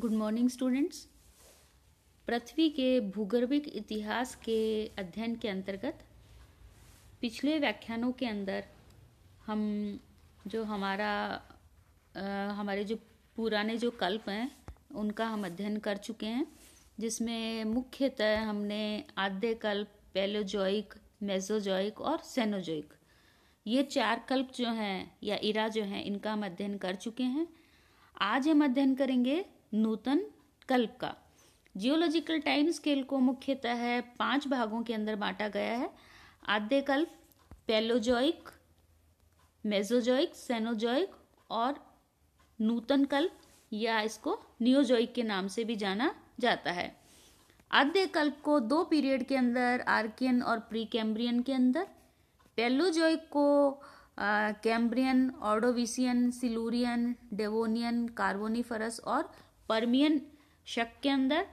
Good morning students पृथ्वी के भूगर्भिक इतिहास के अध्ययन के अंतर्गत पिछले व्याख्यानों के अंदर हम जो हमारा आ, हमारे जो पुराने जो कल्प हैं उनका हम अध्ययन कर चुके हैं जिसमें मुख्यतः हमने आद्य कल्प पेलोजोइक मेजोजोइक और सेनोजोइक। ये चार कल्प जो हैं या इरा जो हैं इनका हम अध्ययन कर चुके हैं। आज हम अध्ययन करेंगे नूतन कल्प का। जियोलॉजिकल टाइम स्केल को मुख्यतः पाँच भागों के अंदर बांटा गया है। आद्य कल्प, पेलोजोइक मेजोजोइक सेनोजोइक और नूतन कल्प, या इसको नियोजोइक के नाम से भी जाना जाता है। आद्य कल्प को दो पीरियड के अंदर, आर्कियन और प्री कैम्ब्रियन के अंदर, पेलोजोइक को Cambrian Ordovician Silurian, Devonian, Carboniferous और परमियन शक के अंदर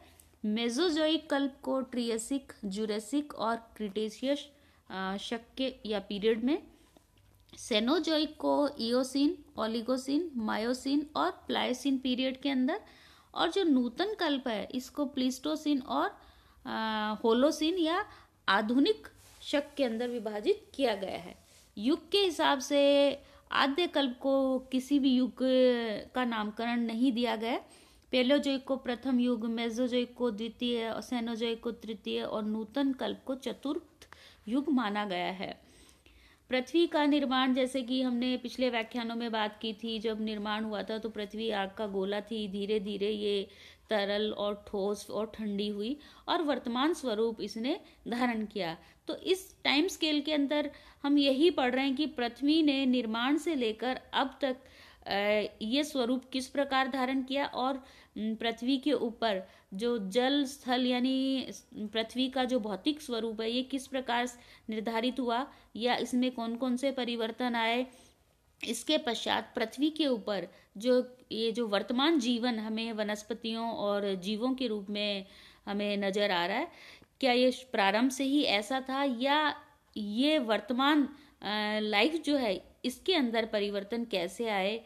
मेजोजोइक कल्प को ट्रियसिक, जुरेसिक और क्रिटेशियस शक के, या पीरियड में सेनोजोइक को इयोसिन ओलिगोसिन, मायोसिन और प्लायोसिन पीरियड के अंदर और जो नूतन कल्प है, इसको प्लिस्टोसिन और होलोसिन या आधुनिक शक के अंदर विभाजित किया गया है। युग के हिसाब से आद्य कल्प को किसी भी युग का नामकरण नहीं दिया गया। पेलोजोइक को प्रथम युग मेजोजोइक को द्वितीय सेनोजोइक को तृतीय, और नूतन कल्प को चतुर्थ युग माना गया है। पृथ्वी का निर्माण, जैसे कि हमने पिछले व्याख्यानों में बात की थी, जब निर्माण हुआ था तो पृथ्वी आग का गोला थी। धीरे धीरे ये तरल और ठोस और ठंडी हुई, और वर्तमान स्वरूप इसने धारण किया। तो इस टाइम स्केल के अंदर हम यही पढ़ रहे हैं कि पृथ्वी ने निर्माण से लेकर अब तक ये स्वरूप किस प्रकार धारण किया और पृथ्वी के ऊपर जो जल स्थल यानी पृथ्वी का जो भौतिक स्वरूप है, ये किस प्रकार निर्धारित हुआ या इसमें कौन कौन से परिवर्तन आए? इसके पश्चात पृथ्वी के ऊपर जो, ये जो वर्तमान जीवन हमें वनस्पतियों और जीवों के रूप में हमें नज़र आ रहा है, क्या ये प्रारंभ से ही ऐसा था या ये वर्तमान लाइफ जो है, इसके अंदर परिवर्तन कैसे आए?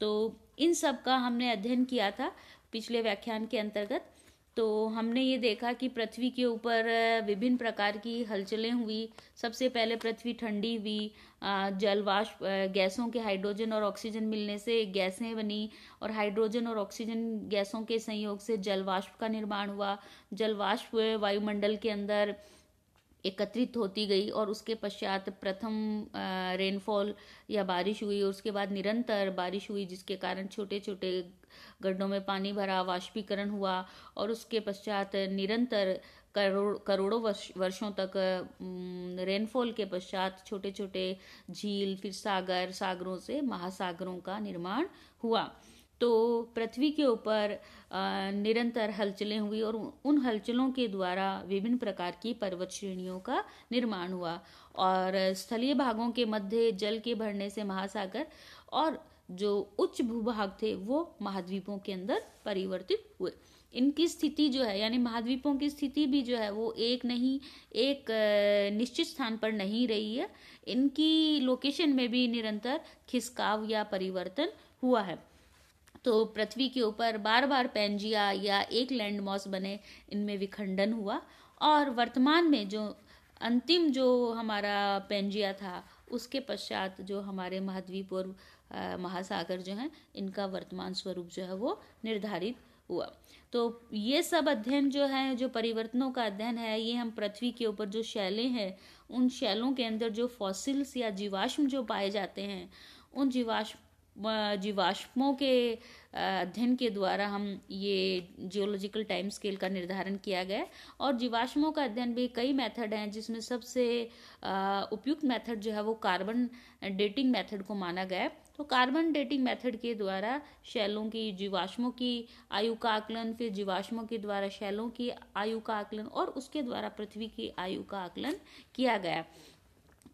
तो इन सब का हमने अध्ययन किया था पिछले व्याख्यान के अंतर्गत। तो हमने ये देखा कि पृथ्वी के ऊपर विभिन्न प्रकार की हलचलें हुई। सबसे पहले पृथ्वी ठंडी हुई जल वाष्प गैसों के हाइड्रोजन और ऑक्सीजन मिलने से गैसें बनी और हाइड्रोजन और ऑक्सीजन गैसों के संयोग से जल वाष्प का निर्माण हुआ। जल वाष्प वायुमंडल के अंदर एकत्रित होती गई और उसके पश्चात प्रथम रेनफॉल या बारिश हुई और उसके बाद निरंतर बारिश हुई, जिसके कारण छोटे छोटे गड्ढों में पानी भरा, वाष्पीकरण हुआ और उसके पश्चात निरंतर करोड़, करोड़ों वर्ष, वर्षों तक रेनफॉल के पश्चात छोटे छोटे झील, फिर सागर, सागरों से महासागरों का निर्माण हुआ। तो पृथ्वी के ऊपर निरंतर हलचलें हुई और उन हलचलों के द्वारा विभिन्न प्रकार की पर्वत श्रेणियों का निर्माण हुआ। और स्थलीय भागों के मध्य जल के भरने से महासागर और जो उच्च भूभाग थे, वो महाद्वीपों के अंदर परिवर्तित हुए। इनकी स्थिति जो है, यानी महाद्वीपों की स्थिति भी जो है, वो एक नहीं, एक निश्चित स्थान पर नहीं रही है। इनकी लोकेशन में भी निरंतर खिसकाव या परिवर्तन हुआ है। तो पृथ्वी के ऊपर बार बार पेंजिया या एक लैंड मॉस बने, इनमें विखंडन हुआ। और वर्तमान में जो, अंतिम जो हमारा पेंजिया था, उसके पश्चात जो हमारे महाद्वीप और महासागर जो हैं, इनका वर्तमान स्वरूप जो है वो निर्धारित हुआ। तो ये सब अध्ययन जो है, जो परिवर्तनों का अध्ययन है, ये हम पृथ्वी के ऊपर जो शैलें हैं, उन शैलों के अंदर जो फॉसिल्स या जीवाश्म जो पाए जाते हैं, उन जीवाश्म जीवाश्मों के अध्ययन के द्वारा हम ये जियोलॉजिकल टाइम स्केल का निर्धारण किया गया और जीवाश्मों का अध्ययन भी कई मेथड हैं, जिसमें सबसे उपयुक्त मेथड जो है वो कार्बन डेटिंग मेथड को माना गया तो कार्बन डेटिंग मेथड के द्वारा शैलों की, जीवाश्मों की आयु का आकलन, फिर जीवाश्मों के द्वारा शैलों की आयु का आकलन, और उसके द्वारा पृथ्वी की आयु का आकलन किया गया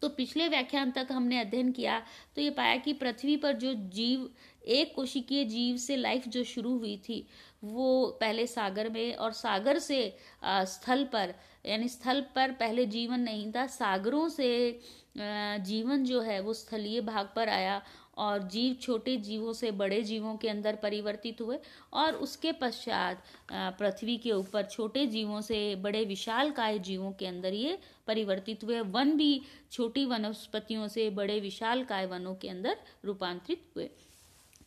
तो पिछले व्याख्यान तक हमने अध्ययन किया तो ये पाया कि पृथ्वी पर जो जीव, एक कोशिकीय जीव से लाइफ जो शुरू हुई थी, वो पहले सागर में और सागर से स्थल पर, यानी स्थल पर पहले जीवन नहीं था, सागरों से जीवन जो है वो स्थलीय भाग पर आया और जीव छोटे जीवों से बड़े जीवों के अंदर परिवर्तित हुए और उसके पश्चात पृथ्वी के ऊपर छोटे जीवों से बड़े विशाल काय जीवों के अंदर ये परिवर्तित हुए। वन भी छोटी वनस्पतियों से बड़े विशाल काय वनों के अंदर रूपांतरित हुए।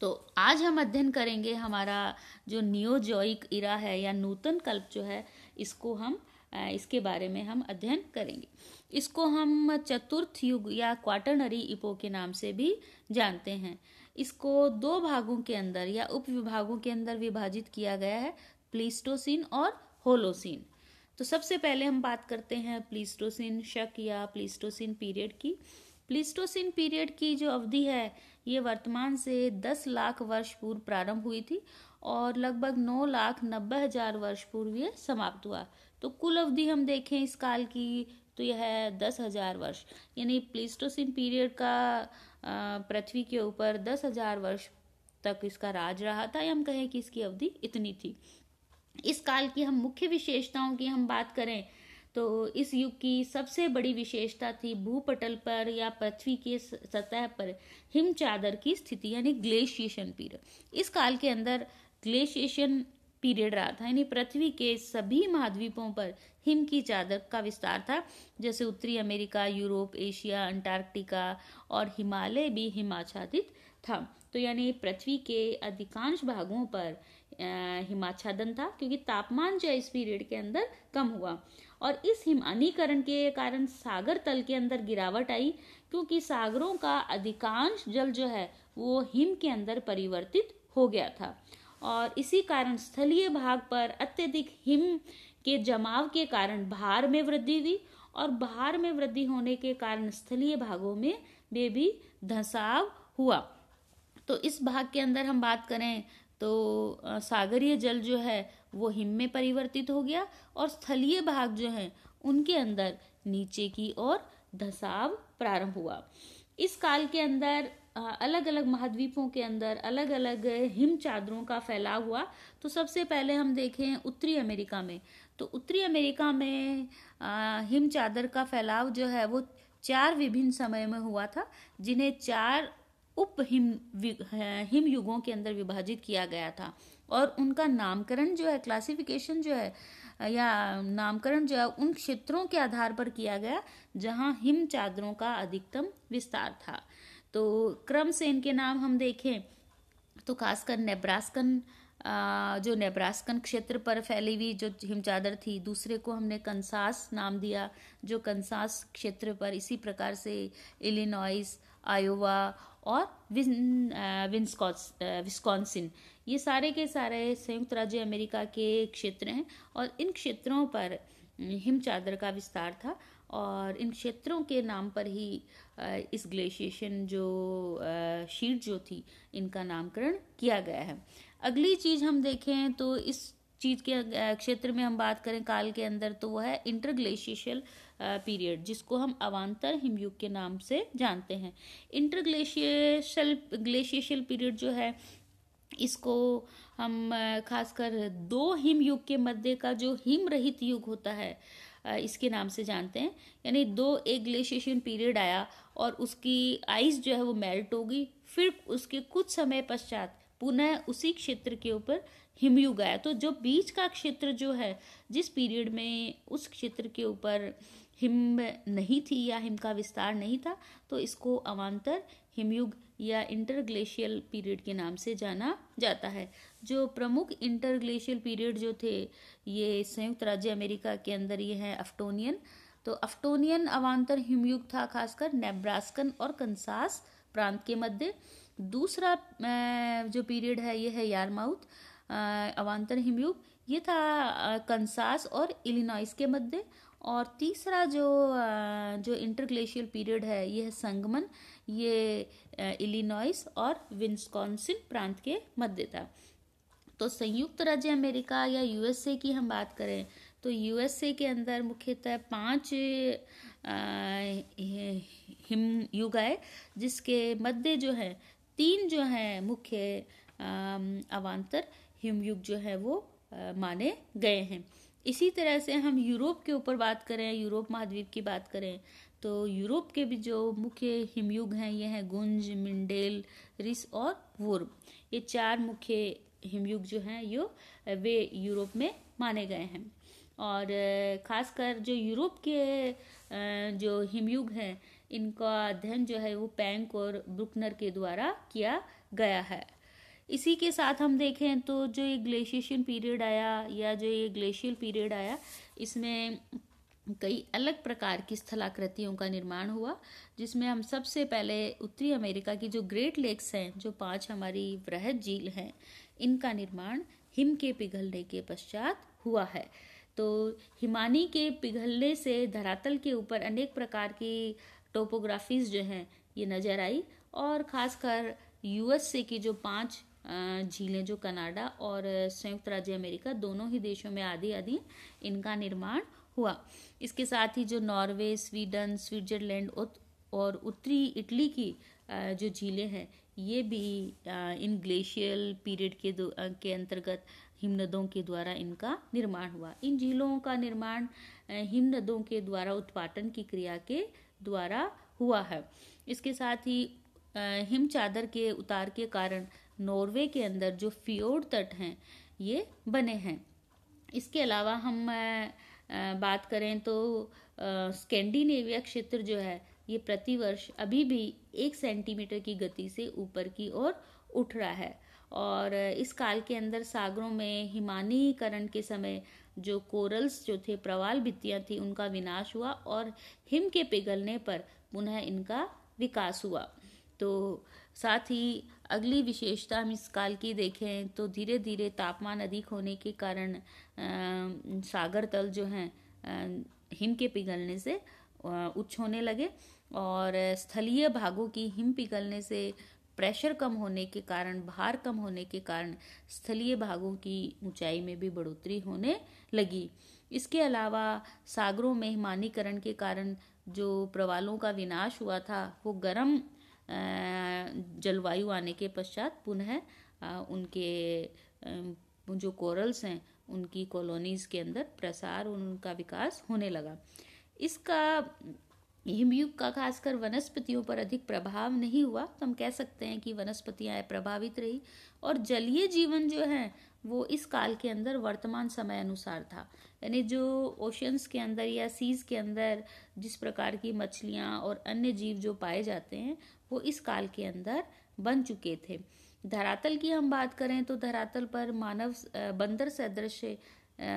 तो आज हम अध्ययन करेंगे हमारा जो नियोजॉइक इरा है या नूतन कल्प जो है, इसको हम इसके बारे में हम अध्ययन करेंगे। इसको हम चतुर्थ युग या क्वाटरनरी इपो के नाम से भी जानते हैं। इसको दो भागों के अंदर या उप विभागों के अंदर विभाजित किया गया है, प्लीस्टोसिन और होलोसिन। तो सबसे पहले हम बात करते हैं प्लीस्टोसिन शक या प्लीस्टोसिन पीरियड की। प्लीस्टोसिन पीरियड की जो अवधि है, ये वर्तमान से 10 लाख वर्ष पूर्व प्रारंभ हुई थी और लगभग 9 लाख नब्बे हज़ार वर्ष पूर्व ये समाप्त हुआ। तो कुल अवधि हम देखें इस काल की तो यह है दस हज़ार वर्ष। यानी प्लीस्टोसिन पीरियड का पृथ्वी के ऊपर दस हज़ार वर्ष तक इसका राज रहा था, या हम कहें कि इसकी अवधि इतनी थी। इस काल की हम मुख्य विशेषताओं की हम बात करें तो इस युग की सबसे बड़ी विशेषता थी भूपटल पर या पृथ्वी के सतह पर हिम चादर की स्थिति, यानी ग्लेशिएशन पीरियड। इस काल के अंदर ग्लेशिएशन पीरियड रहा था। यानी पृथ्वी के सभी महाद्वीपों पर हिम की चादर का विस्तार था। जैसे उत्तरी अमेरिका, यूरोप, एशिया, अंटार्कटिका और हिमालय भी हिमाच्छादित था। तो यानी पृथ्वी के अधिकांश भागों पर हिमाच्छादन था, क्योंकि तापमान जो इस पीरियड के अंदर कम हुआ। और इस हिमानीकरण के कारण सागर तल के अंदर गिरावट आई, क्योंकि सागरों का अधिकांश जल जो है वो हिम के अंदर परिवर्तित हो गया था। और इसी कारण स्थलीय भाग पर अत्यधिक हिम के जमाव के कारण भार में वृद्धि हुई और भार में वृद्धि होने के कारण स्थलीय भागों में भी धसाव हुआ। तो इस भाग के अंदर हम बात करें तो सागरीय जल जो है वो हिम में परिवर्तित हो गया और स्थलीय भाग जो है उनके अंदर नीचे की ओर धसाव प्रारंभ हुआ। इस काल के अंदर अलग अलग महाद्वीपों के अंदर अलग अलग हिम चादरों का फैलाव हुआ। तो सबसे पहले हम देखें उत्तरी अमेरिका में। तो उत्तरी अमेरिका में हिम चादर का फैलाव जो है वो चार विभिन्न समय में हुआ था, जिन्हें चार उप हिम हिम युगों के अंदर विभाजित किया गया था। और उनका नामकरण जो है क्लासिफिकेशन जो है, या नामकरण जो है, उन क्षेत्रों के आधार पर किया गया, जहाँ हिम चादरों का अधिकतम विस्तार था। तो क्रम से इनके नाम हम देखें तो खासकर नेब्रास्कन जो नेब्रास्कन क्षेत्र पर फैली हुई जो हिमचादर थी, दूसरे को हमने कंसास नाम दिया, जो कंसास क्षेत्र पर इसी प्रकार से इलिनॉइस, आयोवा और विन विस्कॉन्सिन। ये सारे के सारे संयुक्त राज्य अमेरिका के क्षेत्र हैं और इन क्षेत्रों पर हिमचादर का विस्तार था। और इन क्षेत्रों के नाम पर ही इस ग्लेशिएशन जो शीट जो थी, इनका नामकरण किया गया है। अगली चीज़ हम देखें तो इस चीज़ के क्षेत्र में हम बात करें काल के अंदर तो वह है इंटरग्लेशियल पीरियड, जिसको हम अवान्तर हिमयुग के नाम से जानते हैं। इंटरग्लेशियल ग्लेशियल पीरियड जो है, इसको हम खासकर दो हिमयुग के मध्य का जो हिम रहित युग होता है इसके नाम से जानते हैं। यानी दो एक ग्लेशिएशन पीरियड आया और उसकी आइस जो है वो मेल्ट होगी फिर उसके कुछ समय पश्चात पुनः उसी क्षेत्र के ऊपर हिमयुग आया तो जो बीच का क्षेत्र जो है, जिस पीरियड में उस क्षेत्र के ऊपर हिम नहीं थी या हिम का विस्तार नहीं था तो इसको अवान्तर हिमयुग या इंटरग्लेशियल पीरियड के नाम से जाना जाता है। जो प्रमुख इंटरग्लेशियल पीरियड जो थे, ये संयुक्त राज्य अमेरिका के अंदर ये हैं अफ्टोनियन। तो अफ्टोनियन अवान्तर हिमयुग था खासकर नेब्रास्कन और कंसास प्रांत के मध्य। दूसरा जो पीरियड है, ये है यारमाउथ अवान्तर हिमयुग। ये था कंसास और इलिनॉइस के मध्य। और तीसरा जो जो इंटरग्लेशियल पीरियड है, ये है संगमन। ये इलिनॉइस और विंस्कॉन्सिन प्रांत के मध्य था। तो संयुक्त राज्य अमेरिका या यूएसए की हम बात करें तो यूएसए के अंदर मुख्यतः पाँच हिम, युग आए, जिसके मध्य जो है, तीन जो है मुख्य अवान्तर हिमयुग जो है वो माने गए हैं। इसी तरह से हम यूरोप के ऊपर बात करें, यूरोप महाद्वीप की बात करें तो यूरोप के भी जो मुख्य हिमयुग हैं, ये हैं गुंज, मिंडेल, रिस और वुर्म। ये चार मुख्य हिमयुग जो हैं, यो, वे यूरोप में माने गए हैं। और खासकर जो यूरोप के जो हिमयुग हैं, इनका अध्ययन जो है वो पैंक और ब्रुकनर के द्वारा किया गया है। इसी के साथ हम देखें तो जो ये ग्लेशिएशन पीरियड आया या जो ये ग्लेशियल पीरियड आया, इसमें कई अलग प्रकार की स्थलाकृतियों का निर्माण हुआ, जिसमें हम सबसे पहले उत्तरी अमेरिका की जो ग्रेट लेक्स हैं, जो पाँच हमारी वृहद झील हैं इनका निर्माण हिम के पिघलने के पश्चात हुआ है। तो हिमानी के पिघलने से धरातल के ऊपर अनेक प्रकार की टोपोग्राफीज जो हैं, ये नज़र आई और ख़ासकर यूएसए की जो पाँच झीलें जो कनाडा और संयुक्त राज्य अमेरिका दोनों ही देशों में आदि आदि इनका निर्माण हुआ। इसके साथ ही जो नॉर्वे, स्वीडन, स्विट्जरलैंड और उत्तरी इटली की जो झीलें हैं ये भी इन ग्लेशियल पीरियड के के अंतर्गत हिमनदों के द्वारा इनका निर्माण हुआ। इन झीलों का निर्माण हिमनदों के द्वारा उत्पादन की क्रिया के द्वारा हुआ है। इसके साथ ही हिम चादर के उतार के कारण नॉर्वे के अंदर जो फियोर्ड तट हैं, ये बने हैं। इसके अलावा हम बात करें तो स्कैंडिनेविया क्षेत्र जो है ये प्रतिवर्ष अभी भी एक सेंटीमीटर की गति से ऊपर की ओर उठ रहा है। और इस काल के अंदर सागरों में हिमानीकरण के समय जो कोरल्स जो थे, प्रवाल भित्तियाँ थी, उनका विनाश हुआ और हिम के पिघलने पर पुनः इनका विकास हुआ। तो साथ ही अगली विशेषता हम इस काल की देखें तो धीरे धीरे तापमान अधिक होने के कारण सागर तल जो हैं हिम के पिघलने से उच्च होने लगे। और स्थलीय भागों की हिम पिघलने से प्रेशर कम होने के कारण, भार कम होने के कारण स्थलीय भागों की ऊंचाई में भी बढ़ोतरी होने लगी। इसके अलावा सागरों में हिमानीकरण के कारण जो प्रवालों का विनाश हुआ था, वो गर्म जलवायु आने के पश्चात पुनः उनके जो कोरल्स हैं, उनकी कॉलोनीज के अंदर प्रसार, उनका विकास होने लगा। इसका हिमयुग का खासकर वनस्पतियों पर अधिक प्रभाव नहीं हुआ। तो हम कह सकते हैं कि वनस्पतियाँ प्रभावित रही और जलीय जीवन जो है, वो इस काल के अंदर वर्तमान समय अनुसार था। यानी जो ओशंस के अंदर या सीज के अंदर जिस प्रकार की मछलियाँ और अन्य जीव जो पाए जाते हैं, वो इस काल के अंदर बन चुके थे। धरातल की हम बात करें तो धरातल पर मानव बंदर सदृश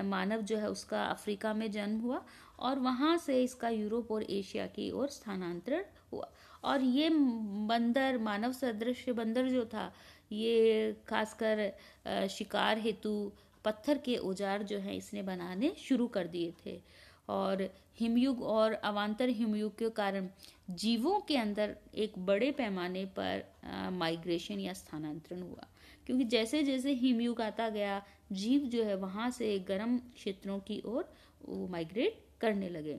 मानव जो है उसका अफ्रीका में जन्म हुआ और वहाँ से इसका यूरोप और एशिया की ओर स्थानांतरण हुआ। और ये बंदर, मानव सदृश बंदर जो था, ये खासकर शिकार हेतु पत्थर के औज़ार जो हैं, इसने बनाने शुरू कर दिए थे। और हिमयुग और अवान्तर हिमयुग के कारण जीवों के अंदर एक बड़े पैमाने पर माइग्रेशन या स्थानांतरण हुआ। क्योंकि जैसे जैसे हिमयुग आता गया, जीव जो है वहाँ से गर्म क्षेत्रों की ओर वो माइग्रेट करने लगे।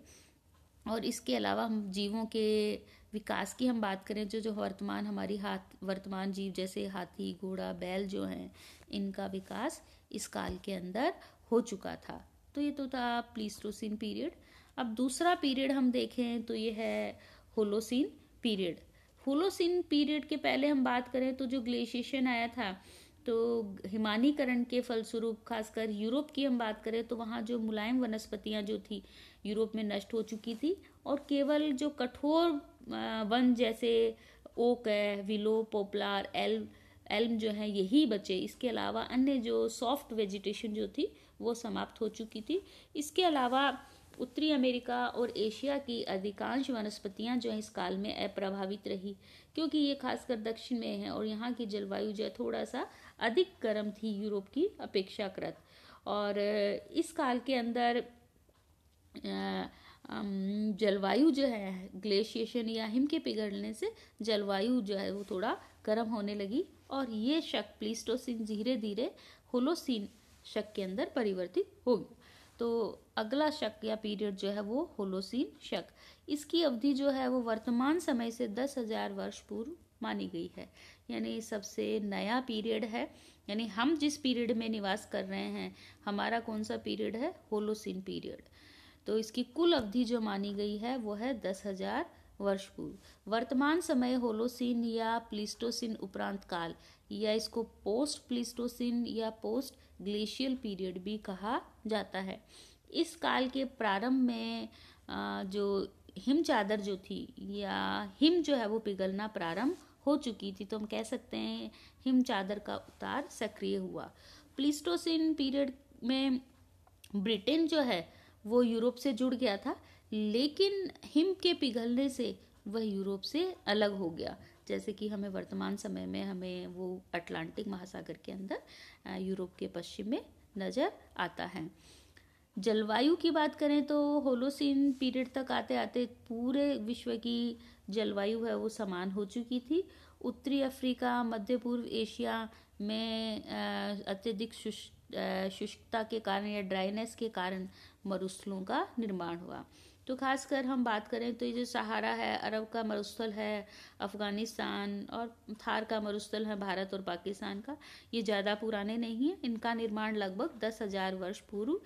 और इसके अलावा हम जीवों के विकास की हम बात करें, जो जो वर्तमान हमारी हाथ, वर्तमान जीव जैसे हाथी, घोड़ा, बैल जो हैं, इनका विकास इस काल के अंदर हो चुका था। तो ये तो था प्लीस्टोसिन पीरियड। अब दूसरा पीरियड हम देखें तो ये है होलोसिन पीरियड। होलोसिन पीरियड के पहले हम बात करें तो जो ग्लेशिएशन आया था तो हिमानीकरण के फलस्वरूप, खासकर यूरोप की हम बात करें तो वहाँ जो मुलायम वनस्पतियाँ जो थी, यूरोप में नष्ट हो चुकी थी और केवल जो कठोर वन जैसे ओक है, विलो, पोपलार, एल्म एल्म जो है, यही बचे। इसके अलावा अन्य जो सॉफ्ट वेजिटेशन जो थी, वो समाप्त हो चुकी थी। इसके अलावा उत्तरी अमेरिका और एशिया की अधिकांश वनस्पतियाँ जो है, इस काल में अप्रभावित रही, क्योंकि ये खासकर दक्षिण में है और यहाँ की जलवायु जो है, थोड़ा सा अधिक गर्म थी यूरोप की अपेक्षाकृत। और इस काल के अंदर जलवायु जो है, ग्लेशिएशन या हिम के पिघलने से जलवायु जो है, वो थोड़ा गर्म होने लगी और ये शक प्लीस्टोसिन धीरे धीरे होलोसिन शक के अंदर परिवर्तित हो गया। तो अगला शक या पीरियड जो है वो होलोसीन शक। इसकी अवधि जो है वो वर्तमान समय से दस हज़ार वर्ष पूर्व मानी गई है। यानी सबसे नया पीरियड है। यानी हम जिस पीरियड में निवास कर रहे हैं, हमारा कौन सा पीरियड है? Holocene period. तो इसकी कुल अवधि जो मानी गई है, वो है दस हज़ार वर्ष पूर्व। वर्तमान समय होलोसिन या प्लिस्टोसिन उपरांत काल, या इसको पोस्ट प्लिस्टोसिन या पोस्ट ग्लेशियल पीरियड भी कहा जाता है। इस काल के प्रारंभ में जो हिम चादर जो थी, या हिम जो है वो पिघलना प्रारंभ हो चुकी थी तो हम कह सकते हैं हिम चादर का उतार सक्रिय हुआ। प्लिस्टोसिन पीरियड में ब्रिटेन जो है, वो यूरोप से जुड़ गया था, लेकिन हिम के पिघलने से वह यूरोप से अलग हो गया। जैसे कि हमें वर्तमान समय में हमें वो अटलांटिक महासागर के अंदर यूरोप के पश्चिम में नज़र आता है। जलवायु की बात करें तो होलोसिन पीरियड तक आते आते पूरे विश्व की जलवायु है वो समान हो चुकी थी। उत्तरी अफ्रीका, मध्य पूर्व एशिया में अत्यधिक शुष्कता के कारण या ड्राइनेस के कारण मरुस्थलों का निर्माण हुआ। तो खासकर हम बात करें तो ये जो सहारा है, अरब का मरुस्थल है, अफ़गानिस्तान और थार का मरुस्थल है भारत और पाकिस्तान का, ये ज़्यादा पुराने नहीं हैं। इनका निर्माण लगभग दस हज़ार वर्ष पूर्व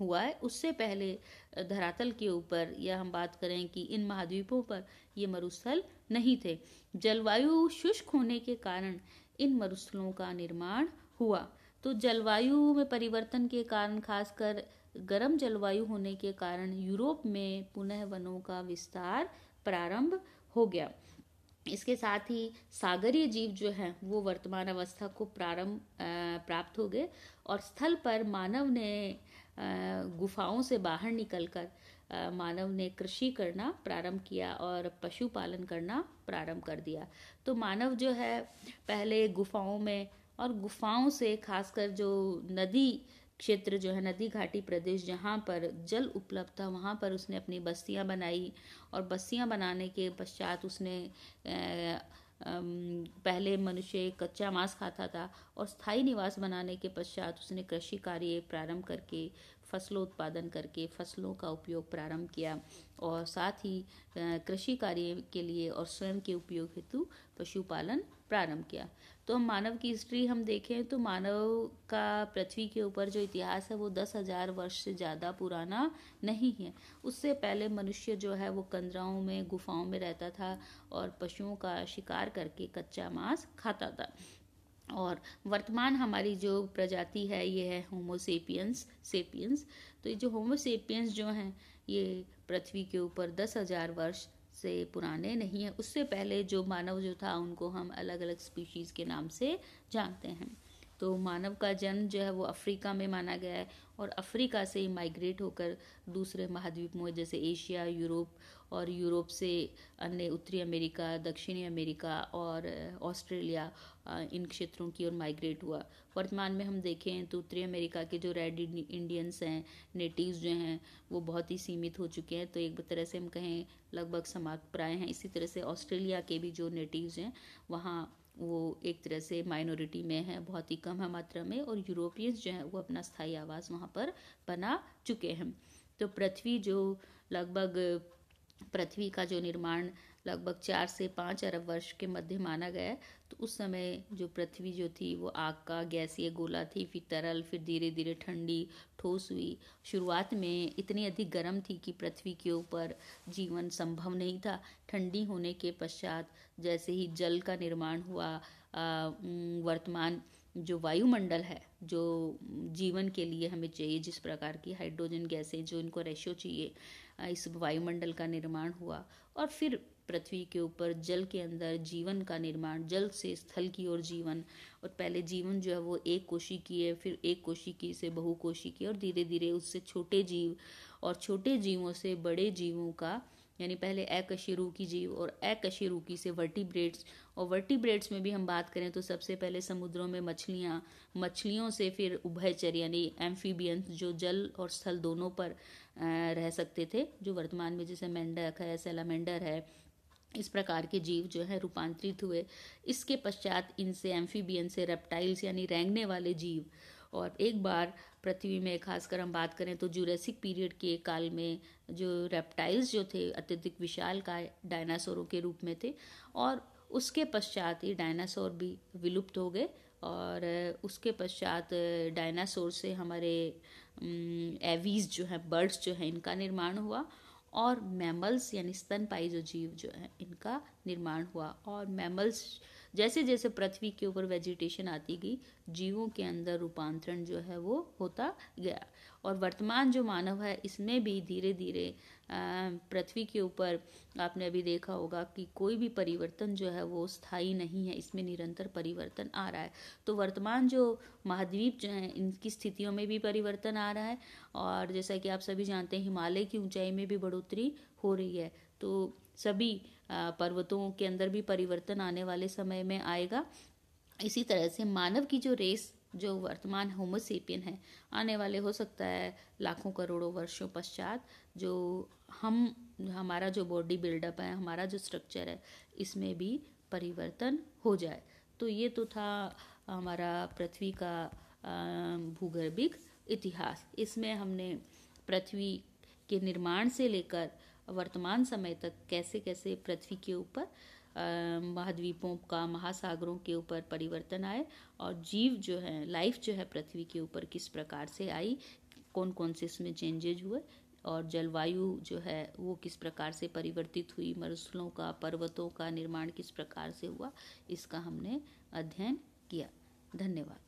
हुआ है। उससे पहले धरातल के ऊपर, या हम बात करें कि इन महाद्वीपों पर ये मरुस्थल नहीं थे। जलवायु शुष्क होने के कारण इन मरुस्थलों का निर्माण हुआ। तो जलवायु में परिवर्तन के कारण खासकर गर्म जलवायु होने के कारण यूरोप में पुनः वनों का विस्तार प्रारंभ हो गया। इसके साथ ही सागरीय जीव जो हैं, वो वर्तमान अवस्था को प्रारंभ प्राप्त हो गए और स्थल पर मानव ने गुफाओं से बाहर निकलकर मानव ने कृषि करना प्रारंभ किया और पशुपालन करना प्रारंभ कर दिया। तो मानव जो है, पहले गुफाओं में और गुफाओं से खासकर जो नदी क्षेत्र जो है, नदी घाटी प्रदेश, जहाँ पर जल उपलब्ध था, वहाँ पर उसने अपनी बस्तियाँ बनाई और बस्तियाँ बनाने के पश्चात उसने पहले मनुष्य कच्चा मांस खाता था और स्थायी निवास बनाने के पश्चात उसने कृषि कार्य प्रारंभ करके, फ़सलों उत्पादन करके, फ़सलों का उपयोग प्रारंभ किया और साथ ही कृषि कार्य के लिए और स्वयं के उपयोग हेतु पशुपालन प्रारंभ किया। तो हम मानव की हिस्ट्री हम देखें तो मानव का पृथ्वी के ऊपर जो इतिहास है वो दस हज़ार वर्ष से ज़्यादा पुराना नहीं है। उससे पहले मनुष्य जो है वो कंदराओं में, गुफाओं में रहता था और पशुओं का शिकार करके कच्चा मांस खाता था। और वर्तमान हमारी जो प्रजाति है, ये है होमोसेपियंस सेपियंस तो ये जो होमोसेपियंस जो हैं, ये पृथ्वी के ऊपर दस हज़ार वर्ष से पुराने नहीं हैं। उससे पहले जो मानव जो था, उनको हम अलग अलग स्पीशीज़ के नाम से जानते हैं। तो मानव का जन्म जो है, वो अफ्रीका में माना गया है और अफ्रीका से माइग्रेट होकर दूसरे महाद्वीप में जैसे एशिया, यूरोप और यूरोप से अन्य उत्तरी अमेरिका, दक्षिणी अमेरिका और ऑस्ट्रेलिया इन क्षेत्रों की ओर माइग्रेट हुआ। वर्तमान में हम देखें तो उत्तरी अमेरिका के जो रेड इंडियंस हैं नेटिव्स जो हैं, वो बहुत ही सीमित हो चुके हैं। तो एक तरह से हम कहें लगभग समाप्त प्राय हैं। इसी तरह से ऑस्ट्रेलिया के भी जो नेटिव्स हैं, वहाँ वो एक तरह से माइनॉरिटी में है, बहुत ही कम है मात्रा में। और यूरोपियंस जो हैं, वो अपना स्थायी आवास वहाँ पर बना चुके हैं। तो पृथ्वी जो लगभग, पृथ्वी का जो निर्माण लगभग चार से पाँच अरब वर्ष के मध्य माना गया है। तो उस समय जो पृथ्वी जो थी, वो आग का गैसीय गोला थी, फिर तरल, फिर धीरे धीरे ठंडी, ठोस हुई। शुरुआत में इतनी अधिक गर्म थी कि पृथ्वी के ऊपर जीवन संभव नहीं था। ठंडी होने के पश्चात जैसे ही जल का निर्माण हुआ वर्तमान जो वायुमंडल है, जो जीवन के लिए हमें चाहिए, जिस प्रकार की हाइड्रोजन गैसें जो इनको रेशो चाहिए इस वायुमंडल का निर्माण हुआ। और फिर पृथ्वी के ऊपर जल के अंदर जीवन का निर्माण, जल से स्थल की ओर जीवन। और पहले जीवन जो है वो एक कोशी की है, फिर एक कोशी की से बहु कोशी की। और धीरे धीरे उससे छोटे जीव और छोटे जीवों से बड़े जीवों का, यानी पहले अकशिरूकी जीव और अकशिरूकी से वर्टिब्रेट्स। और वर्टिब्रेट्स में भी हम बात करें तो सबसे पहले समुद्रों में मछलियाँ, मछलियों से फिर उभयचर, यानी एम्फीबियंस जो जल और स्थल दोनों पर रह सकते थे, जो वर्तमान में जैसे मेंढक है, सेलामेंडर है इस प्रकार के जीव जो है रूपांतरित हुए। इसके पश्चात इनसे एम्फीबियन से रेप्टाइल्स यानी रेंगने वाले जीव और एक बार पृथ्वी में खासकर हम बात करें तो जूरेसिक पीरियड के काल में जो रेप्टाइल्स जो थे, अत्यधिक विशाल का डायनासोरों के रूप में थे और उसके पश्चात ये डायनासोर भी विलुप्त हो गए और उसके पश्चात डायनासोर से हमारे एवीज जो है बर्ड्स जो है, इनका निर्माण हुआ और मैमल्स यानी स्तनपाई जो जीव जो है इनका निर्माण हुआ। और मैमल्स जैसे जैसे पृथ्वी के ऊपर वेजिटेशन आती गई, जीवों के अंदर रूपांतरण जो है वो होता गया। और वर्तमान जो मानव है, इसमें भी धीरे धीरे पृथ्वी के ऊपर आपने अभी देखा होगा कि कोई भी परिवर्तन जो है वो स्थायी नहीं है, इसमें निरंतर परिवर्तन आ रहा है। तो वर्तमान जो महाद्वीप जो है, इनकी स्थितियों में भी परिवर्तन आ रहा है और जैसा कि आप सभी जानते हैं, हिमालय की ऊंचाई में भी बढ़ोतरी हो रही है। तो सभी पर्वतों के अंदर भी परिवर्तन आने वाले समय में आएगा। इसी तरह से मानव की जो रेस, जो वर्तमान होमोसेपियन है, आने वाले हो सकता है लाखों करोड़ों वर्षों पश्चात, जो हम, हमारा जो बॉडी बिल्डअप है, हमारा जो स्ट्रक्चर है, इसमें भी परिवर्तन हो जाए। तो ये तो था हमारा पृथ्वी का भूगर्भिक इतिहास। इसमें हमने पृथ्वी के निर्माण से लेकर वर्तमान समय तक कैसे कैसे पृथ्वी के ऊपर महाद्वीपों का, महासागरों के ऊपर परिवर्तन आए और जीव जो है लाइफ जो है पृथ्वी के ऊपर किस प्रकार से आई कौन कौन से इसमें चेंजेज हुए और जलवायु जो है वो किस प्रकार से परिवर्तित हुई, मरुस्थलों का, पर्वतों का निर्माण किस प्रकार से हुआ, इसका हमने अध्ययन किया। धन्यवाद।